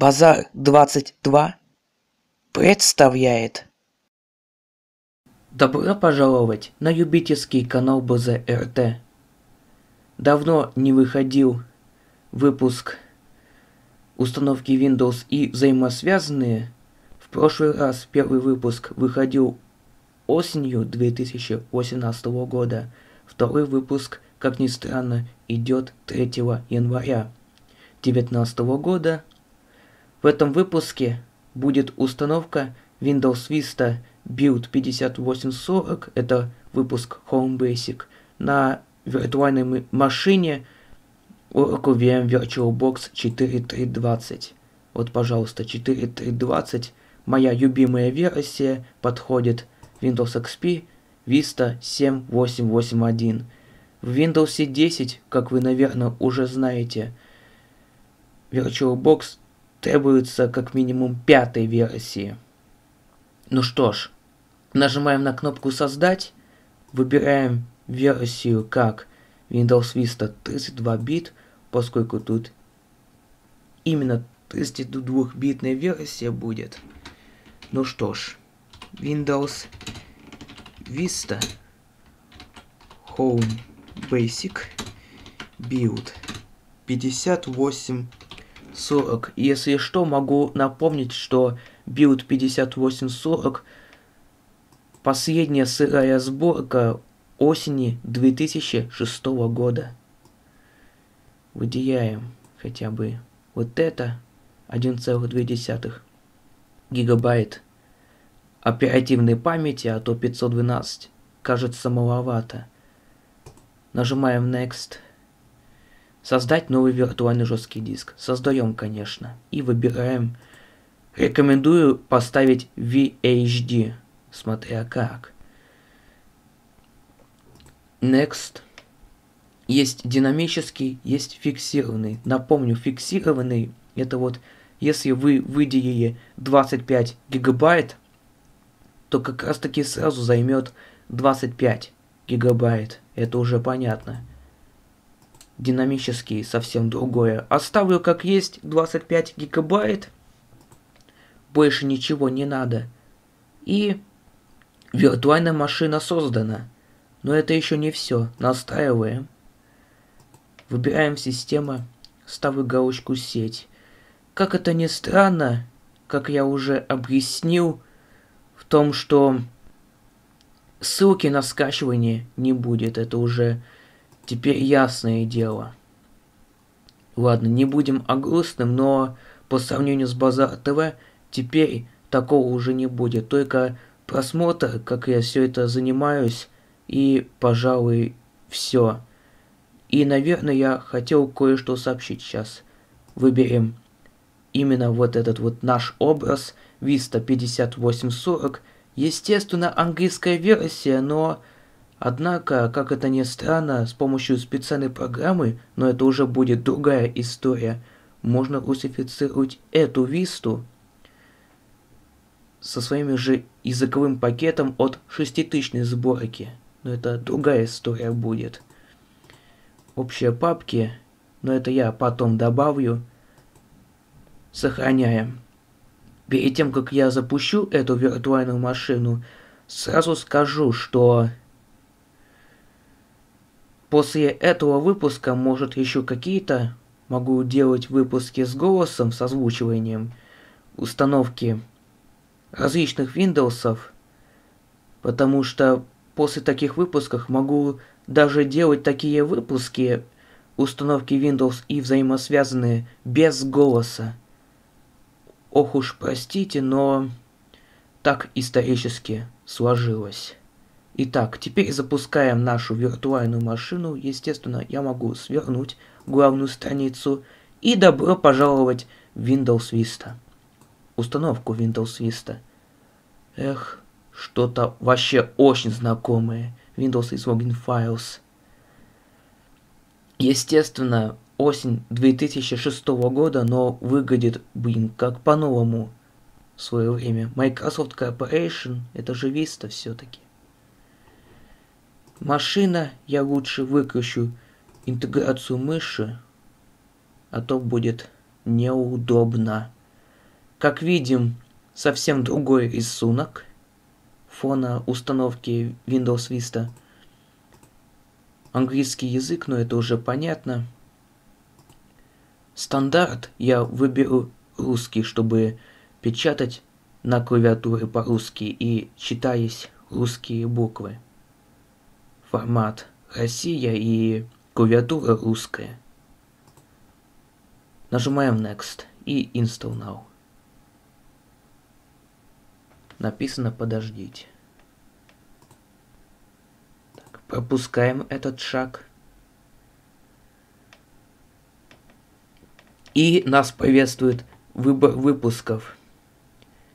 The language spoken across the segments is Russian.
Базар 22 представляет. Добро пожаловать на любительский канал БЗРТ. Давно не выходил выпуск установки Windows и взаимосвязанные. В прошлый раз первый выпуск выходил осенью 2018 года. Второй выпуск, как ни странно, идет 3 января 2019 года. В этом выпуске будет установка Windows Vista Build 5840, это выпуск Home Basic, на виртуальной машине Oracle VM VirtualBox 4320. Вот, пожалуйста, 4320, моя любимая версия, подходит Windows XP Vista 7881. В Windows 10, как вы, наверное, уже знаете, VirtualBox требуется как минимум пятой версии. Ну что ж, нажимаем на кнопку «Создать», выбираем версию как Windows Vista 32 бит, поскольку тут именно 32-битная версия будет. Ну что ж, Windows Vista Home Basic Build 58 40. Если что, могу напомнить, что build 5840 последняя сырая сборка осени 2006 года. Выделяем хотя бы вот это 1,2 гигабайт оперативной памяти, а то 512 кажется маловато. Нажимаем Next. Создать новый виртуальный жесткий диск. Создаем, конечно. И выбираем. Рекомендую поставить VHD, смотря как. Next. Есть динамический, есть фиксированный. Напомню, фиксированный это вот если вы выделили 25 гигабайт, то как раз таки сразу займет 25 гигабайт. Это уже понятно динамический совсем другое. Оставлю как есть 25 гигабайт. Больше ничего не надо. И виртуальная машина создана. Но это еще не все. Настраиваем. Выбираем система. Ставлю галочку сеть. Как это ни странно, как я уже объяснил, в том, что ссылки на скачивание не будет. Это уже Теперь ясное дело. Ладно, не будем о грустном, но по сравнению с Базар ТВ, теперь такого уже не будет. Только просмотр, как я все это занимаюсь, и, пожалуй, все. И, наверное, я хотел кое-что сообщить сейчас. Выберем именно вот этот вот наш образ Vista 5840. Естественно, английская версия, но Однако, как это ни странно, с помощью специальной программы, но это уже будет другая история, можно русифицировать эту висту со своим же языковым пакетом от шеститысячной сборки. Но это другая история будет. Общие папки, но это я потом добавлю. Сохраняем. Перед тем, как я запущу эту виртуальную машину, сразу скажу, что После этого выпуска, может, еще какие-то могу делать выпуски с голосом, с озвучиванием, установки различных Windows, потому что после таких выпусков могу даже делать такие выпуски установки Windows и взаимосвязанные без голоса. Ох уж простите, но так исторически сложилось. Итак, теперь запускаем нашу виртуальную машину. Естественно, я могу свернуть главную страницу. И добро пожаловать в Windows Vista. Установку Windows Vista. Эх, что-то вообще очень знакомое. Windows is Login Files. Естественно, осень 2006 года, но выглядит, блин, как по-новому в свое время. Microsoft Corporation, это же Vista все-таки. Машина, я лучше выключу интеграцию мыши, а то будет неудобно. Как видим, совсем другой рисунок фона установки Windows Vista. Английский язык, но это уже понятно. Стандарт я выберу русский, чтобы печатать на клавиатуре по-русски и читаясь русские буквы. Формат Россия и клавиатура русская. Нажимаем Next и Install Now. Написано подождите. Так, пропускаем этот шаг. И нас приветствует выбор выпусков.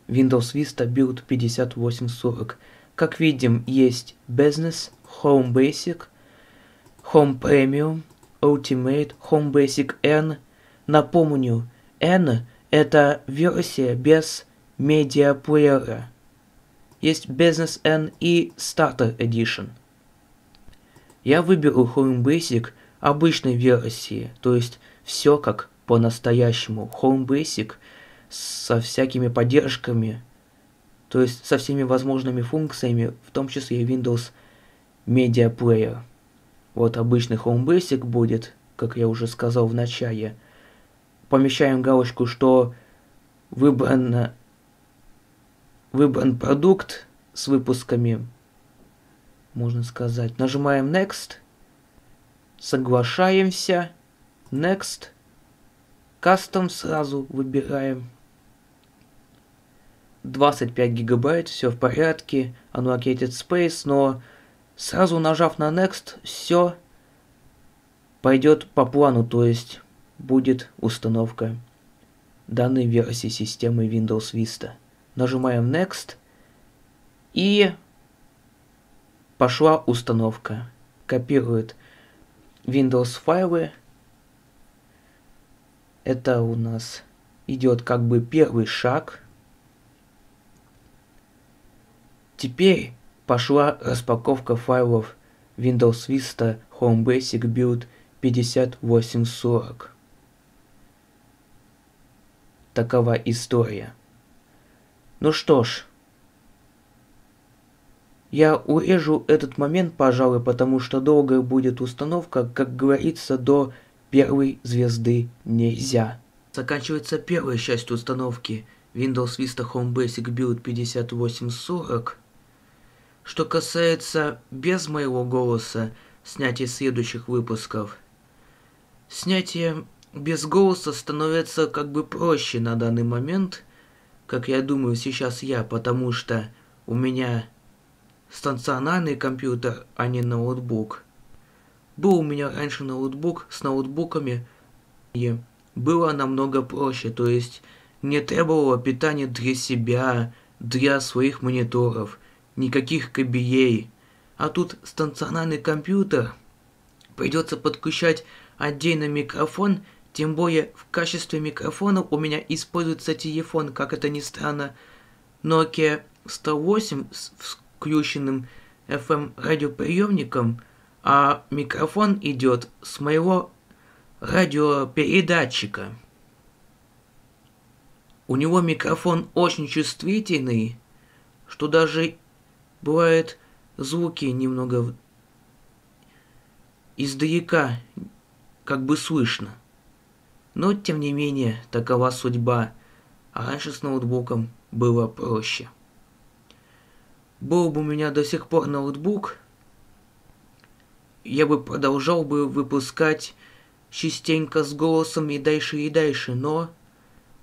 Windows Vista Build 5840. Как видим, есть Business, Home Basic, Home Premium, Ultimate, Home Basic N. Напомню, N это версия без медиаплеера. Есть Business N и Starter Edition. Я выберу Home Basic обычной версии, то есть все как по-настоящему. Home Basic со всякими поддержками, то есть со всеми возможными функциями, в том числе и Windows Player. Вот обычный Home Basic будет, как я уже сказал в начале. Помещаем галочку, что выбран, выбран продукт с выпусками, можно сказать. Нажимаем Next, соглашаемся, Next, Custom сразу выбираем. 25 гигабайт, все в порядке, Unlocated Space, но Сразу нажав на Next, все пойдет по плану, то есть будет установка данной версии системы Windows Vista. Нажимаем Next и пошла установка. Копирует Windows файлы. Это у нас идет как бы первый шаг. Теперь пошла распаковка файлов Windows Vista Home Basic Build 5840. Такова история. Ну что ж, я урежу этот момент, пожалуй, потому что долгая будет установка, как говорится, до первой звезды нельзя. Заканчивается первая часть установки Windows Vista Home Basic Build 5840. Что касается без моего голоса снятия следующих выпусков, снятие без голоса становится как бы проще на данный момент, как я думаю сейчас я, потому что у меня стационарный компьютер, а не ноутбук. Был у меня раньше ноутбук с ноутбуками, и было намного проще, то есть не требовало питания для себя, для своих мониторов – никаких KBA. А тут стационарный компьютер. Придется подключать отдельно микрофон, тем более в качестве микрофона у меня используется телефон, как это ни странно, Nokia 108 с включенным FM радиоприемником, а микрофон идет с моего радиопередатчика. У него микрофон очень чувствительный, что даже Бывает, звуки немного издалека как бы слышно. Но, тем не менее, такова судьба. А раньше с ноутбуком было проще. Был бы у меня до сих пор ноутбук, я бы продолжал бы выпускать частенько с голосом и дальше и дальше, но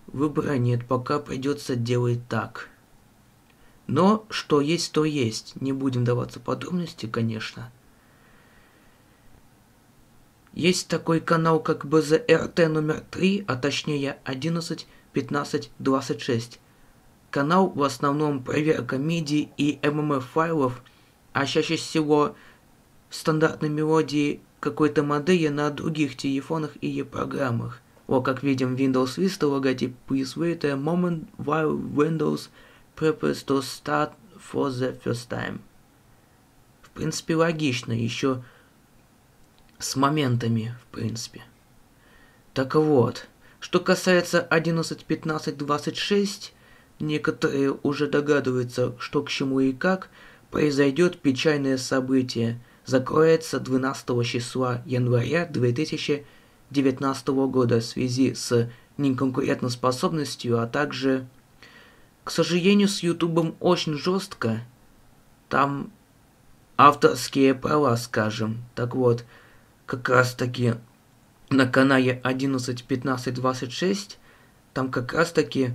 выбора нет, пока придется делать так. Но что есть, то есть. Не будем даваться подробности, конечно. Есть такой канал, как БЗРТ номер 3, а точнее 11, 15, 26. Канал в основном проверка MIDI и MMF файлов, а чаще всего стандартной мелодии какой-то модели на других телефонах или программах. О, как видим, Windows Vista логотип Please wait a moment while Windows purpose to start for the first time. В принципе, логично, еще с моментами, в принципе. Так вот, Что касается 11, 15, 26, некоторые уже догадываются, что к чему и как произойдет печальное событие. Закроется 12 числа января 2019 года в связи с неконкурентоспособностью, а также, к сожалению, с Ютубом очень жестко. Там авторские права, скажем. Так вот, как раз таки на канале 11, 15, 26, там как раз таки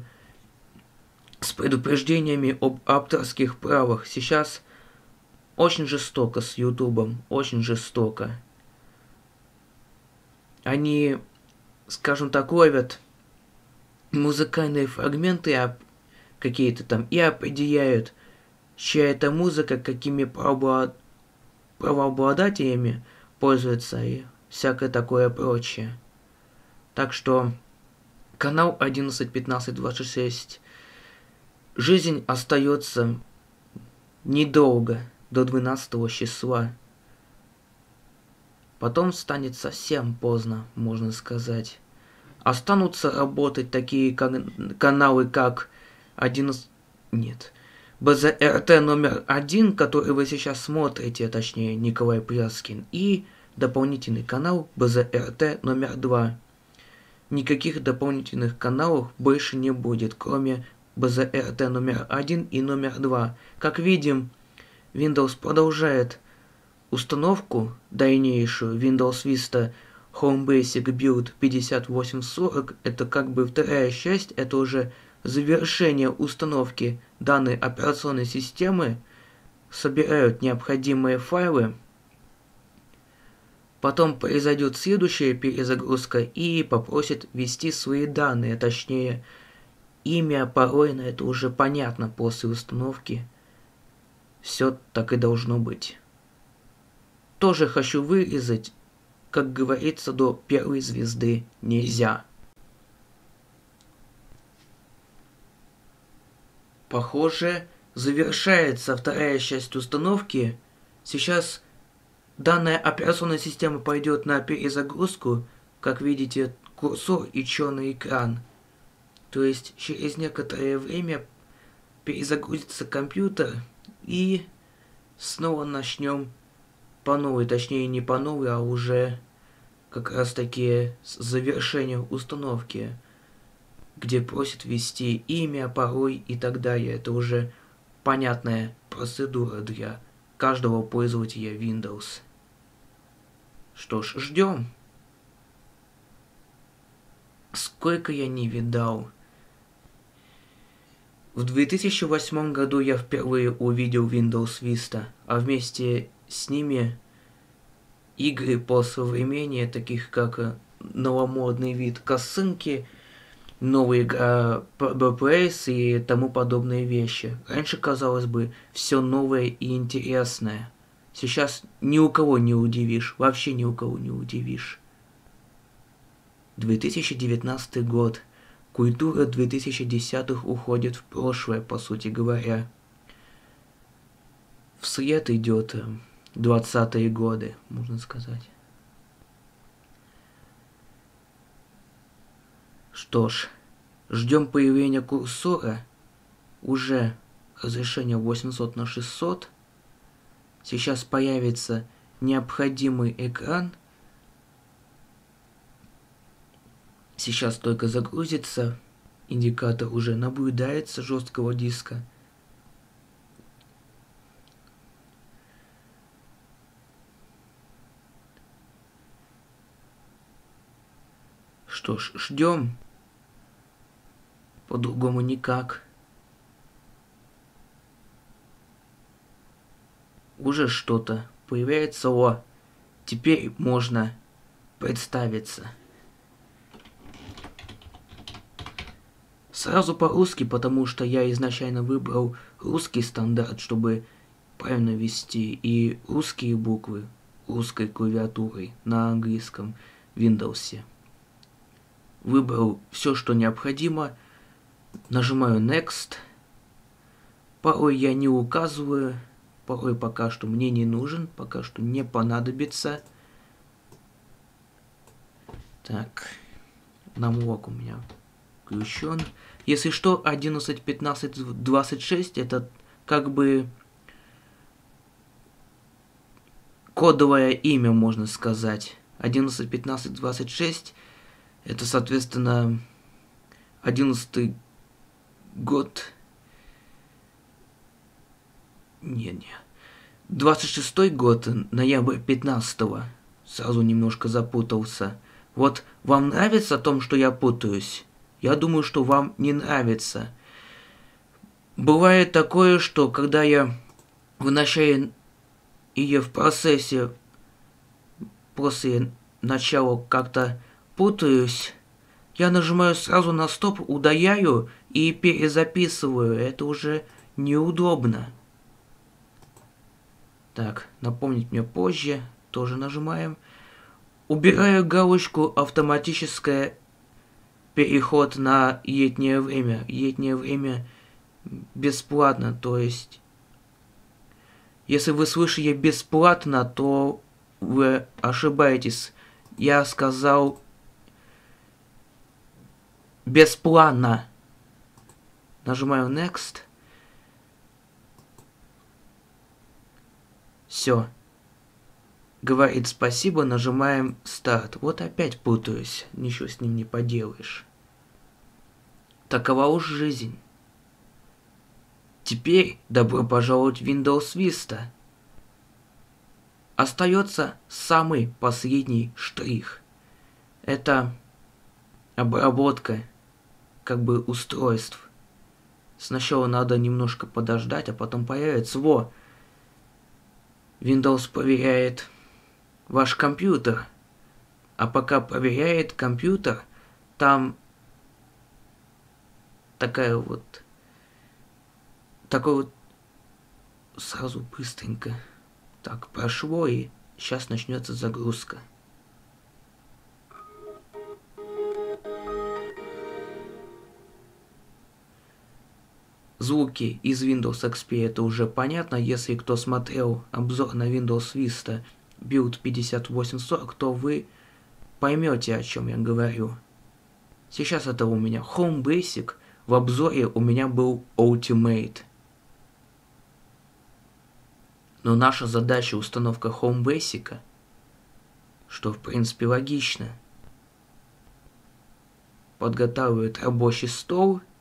с предупреждениями об авторских правах. Сейчас очень жестоко с Ютубом, очень жестоко. Они, скажем так, ловят музыкальные фрагменты какие-то там и определяют, чья это музыка, какими правообладателями пользуется и всякое такое прочее. Так что канал 11, 15, 26. Жизнь остается недолго, до 12 числа. Потом станет совсем поздно, можно сказать. Останутся работать такие кан- каналы, как 11... Нет. БЗРТ номер один, который вы сейчас смотрите, точнее, Николай Пляскин, и дополнительный канал БЗРТ номер два. Никаких дополнительных каналов больше не будет, кроме БЗРТ номер один и номер два. Как видим, Windows продолжает установку дальнейшую Windows Vista Home Basic Build 5840. Это как бы вторая часть, это уже завершение установки данной операционной системы, собирают необходимые файлы, потом произойдет следующая перезагрузка и попросит ввести свои данные, точнее имя, пароль, на это уже понятно после установки. Все так и должно быть. Тоже хочу вырезать, как говорится, до первой звезды нельзя. Похоже, завершается вторая часть установки. Сейчас данная операционная система пойдет на перезагрузку. Как видите, курсор и черный экран. То есть через некоторое время перезагрузится компьютер и снова начнем по новой, точнее не по новой, а уже как раз таки с завершения установки где просит ввести имя, пароль и так далее. Это уже понятная процедура для каждого пользователя Windows. Что ж, ждем. Сколько я не видал. В 2008 году я впервые увидел Windows Vista, а вместе с ними игры по современнее, таких как новомодный вид косынки – новые игра BPS и тому подобные вещи. Раньше, казалось бы, все новое и интересное. Сейчас ни у кого не удивишь, вообще ни у кого не удивишь. 2019 год. Культура 2010-х уходит в прошлое, по сути говоря. Вслед идет 20-е годы, можно сказать. Что ж, ждем появления курсора. Уже разрешение 800 на 600. Сейчас появится необходимый экран. Сейчас только загрузится. Индикатор уже наблюдается жесткого диска. Что ж, ждем. По-другому никак. Уже что-то появляется. О, теперь можно представиться. Сразу по-русски, потому что я изначально выбрал русский стандарт, чтобы правильно вести и русские буквы русской клавиатурой на английском Windows. Выбрал все, что необходимо – Нажимаю Next. Порой я не указываю. Порой пока что мне не нужен. Пока что не понадобится. Так. Намлок у меня включен. Если что, 11, 15, 26 это как бы кодовое имя, можно сказать. 11, 15, 26 это, соответственно, 11 год. Не-не. 26 год, ноябрь 15 -го. Сразу немножко запутался. Вот вам нравится о том, что я путаюсь? Я думаю, что вам не нравится. Бывает такое, что когда я в начале или в процессе после начала как-то путаюсь, я нажимаю сразу на стоп, удаляю и перезаписываю. Это уже неудобно. Так, напомнить мне позже. Тоже нажимаем. Убираю галочку «Автоматическое переход на летнее время». Летнее время бесплатно, то есть... Если вы слышали бесплатно, то вы ошибаетесь. Я сказал бесплатно. Нажимаю Next. Все. Говорит спасибо, нажимаем старт. Вот опять путаюсь, ничего с ним не поделаешь. Такова уж жизнь. Теперь добро пожаловать в Windows Vista. Остается самый последний штрих. Это обработка как бы устройств. Сначала надо немножко подождать, а потом появится. Во! Windows проверяет ваш компьютер. А пока проверяет компьютер, там такая вот... Такой вот... Сразу быстренько. Так, прошло, и сейчас начнется загрузка. Звуки из Windows XP это уже понятно, если кто смотрел обзор на Windows Vista Build 5840, то вы поймете, о чем я говорю. Сейчас это у меня Home Basic, в обзоре у меня был Ultimate. Но наша задача установка Home Basic, что в принципе логично. Подготавливает рабочий стол –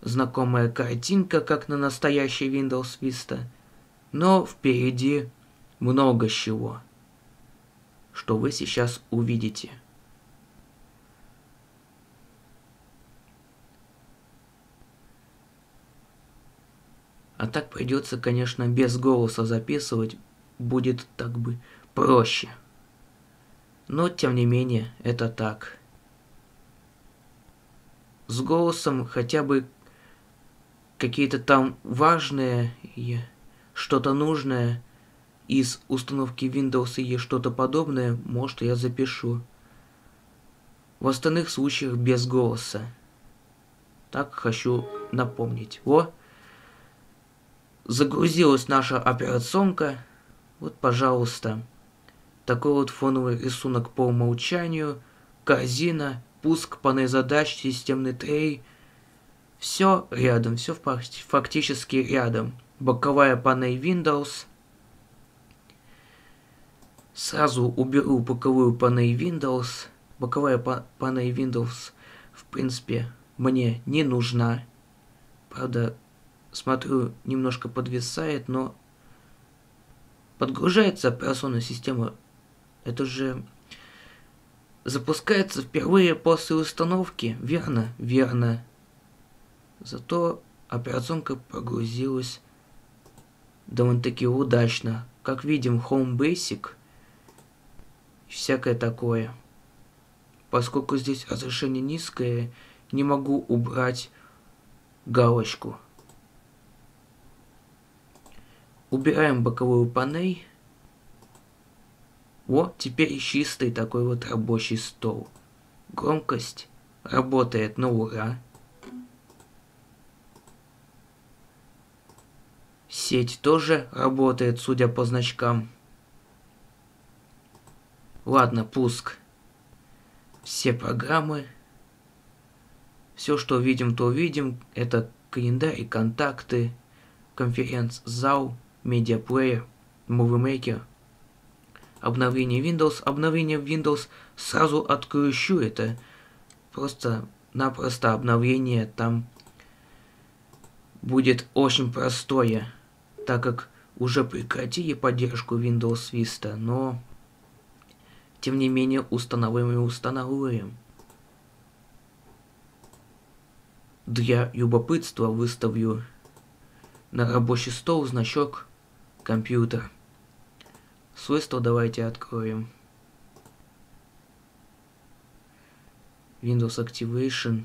знакомая картинка, как на настоящей Windows Vista, но впереди много чего, что вы сейчас увидите. А так придется, конечно, без голоса записывать, будет так бы проще. Но, тем не менее, это так. С голосом хотя бы какие-то там важные и что-то нужное из установки Windows или что-то подобное, может я запишу. В остальных случаях без голоса. Так хочу напомнить. О, загрузилась наша операционка. Вот, пожалуйста, такой вот фоновый рисунок по умолчанию. Корзина, пуск, панель задач, системный трей – все рядом, все фактически рядом. Боковая панель Windows. Сразу уберу боковую панель Windows. Боковая панель Windows, в принципе, мне не нужна. Правда, смотрю, немножко подвисает, но подгружается операционная система. Это же запускается впервые после установки, верно? Верно. Зато операционка прогрузилась довольно-таки удачно. Как видим, Home Basic и всякое такое. Поскольку здесь разрешение низкое, не могу убрать галочку. Убираем боковую панель. Вот, теперь чистый такой вот рабочий стол. Громкость работает на ура. Сеть тоже работает, судя по значкам. Ладно, пуск. все программы. Все, что видим, то видим. Это календарь, контакты, конференц-зал, медиаплеер, Movie Обновление Windows, обновление Windows сразу откручу. Это просто-напросто обновление там будет очень простое, так как уже прекратили поддержку Windows Vista, но тем не менее установим и устанавливаем. Для любопытства выставлю на рабочий стол значок компьютер. Свойства давайте откроем. Windows Activation.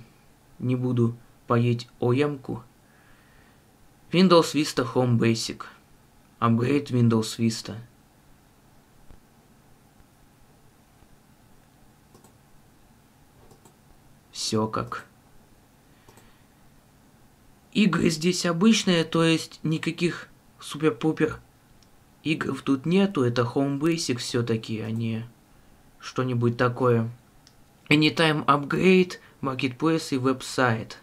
Не буду поить ОМ-ку. Windows Vista Home Basic. Upgrade Windows Vista. Все как. Игры здесь обычные, то есть никаких супер-пупер игр тут нету. Это Home Basic все-таки, а не что-нибудь такое. Anytime Upgrade, Marketplace и веб-сайт.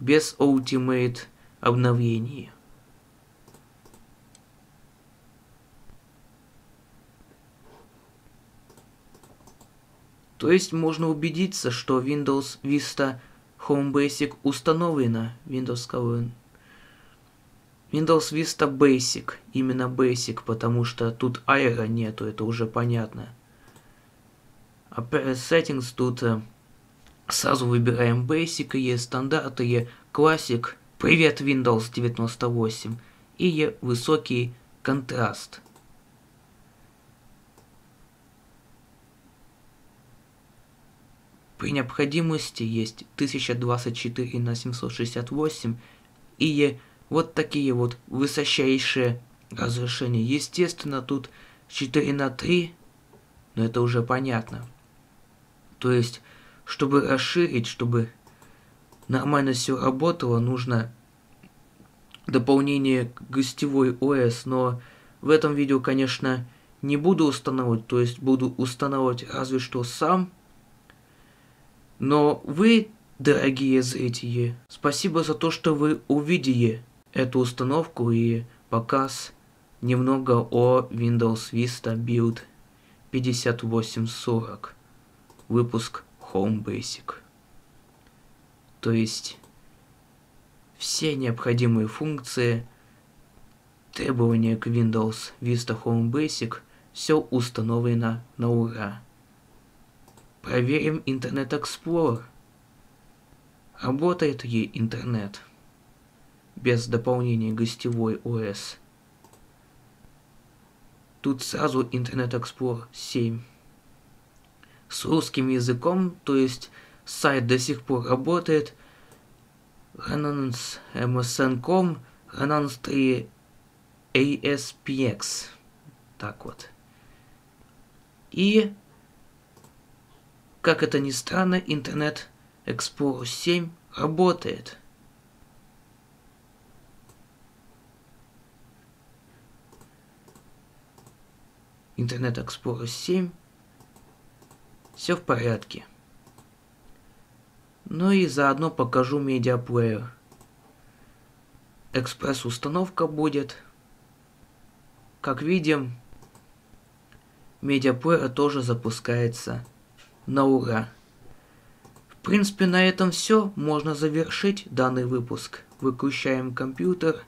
Без Ultimate обновлений. То есть можно убедиться, что Windows Vista Home Basic установлена. Windows Windows Vista Basic. Именно Basic, потому что тут Aero нету, это уже понятно. А Settings тут э, сразу выбираем Basic, есть стандарты, есть Classic. Привет, Windows 98. И высокий контраст. При необходимости есть 1024 на 768 и вот такие вот высочайшие разрешения. Естественно, тут 4 на 3, но это уже понятно. То есть, чтобы расширить, чтобы нормально все работало, нужно дополнение к гостевой ОС, но в этом видео, конечно, не буду устанавливать, то есть буду устанавливать разве что сам, но вы, дорогие зрители, спасибо за то, что вы увидели эту установку и показ немного о Windows Vista Build 5840, выпуск Home Basic. То есть все необходимые функции, требования к Windows Vista Home Basic, все установлено на ура. Проверим Internet Explorer. Работает ли интернет? Без дополнения гостевой ОС. Тут сразу Internet Explorer 7. С русским языком, то есть сайт до сих пор работает. Renance MSN.com, Renance 3 ASPX. Так вот. И как это ни странно, интернет Explorer 7 работает. Интернет Explorer 7. Все в порядке. Ну и заодно покажу медиаплеер. Экспресс-установка будет. Как видим, медиаплеер тоже запускается на ура. В принципе, на этом все. Можно завершить данный выпуск. Выключаем компьютер.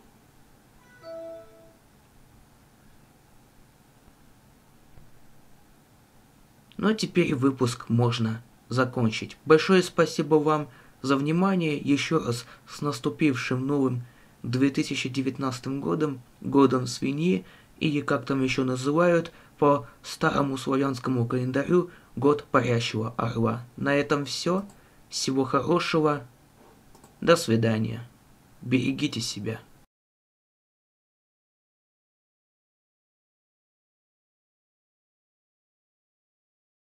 Ну а теперь выпуск можно закончить. Большое спасибо вам за внимание. Еще раз с наступившим новым 2019 годом, годом свиньи, или как там еще называют, по старому славянскому календарю год парящего орла. На этом все. Всего хорошего. До свидания. Берегите себя.